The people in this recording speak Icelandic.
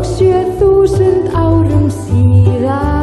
og sjö þúsund árum síðan